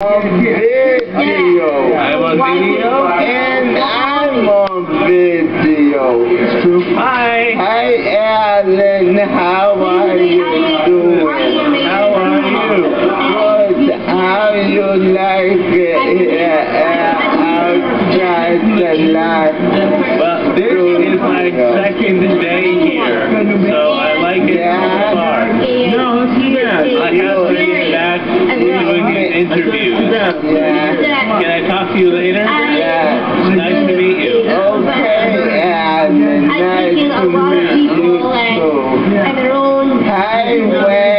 on video. I'm on video. And I'm on video. Hi. Hi, Alen. How are you doing? How are you? Good. How you like it outside the lines? Well, this is my second day here, so I like it so far. No, let's do. I have to get back doing these job. Yeah. Can I talk to you later? yeah. Nice to meet you. Okay. Yeah. Nice to meet you. I'm your own. Highway.